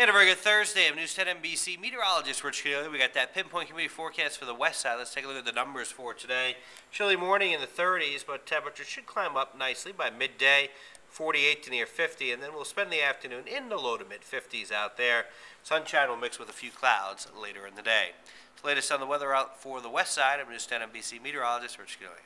And a very good Thursday. I'm News 10 NBC meteorologist Rich Caniglia. We got that pinpoint community forecast for the west side. Let's take a look at the numbers for today. Chilly morning in the 30s, but temperature should climb up nicely by midday, 48 to near 50, and then we'll spend the afternoon in the low to mid 50s out there. Sunshine will mix with a few clouds later in the day. The latest on the weather out for the west side. I'm News 10 NBC meteorologist Rich Caniglia.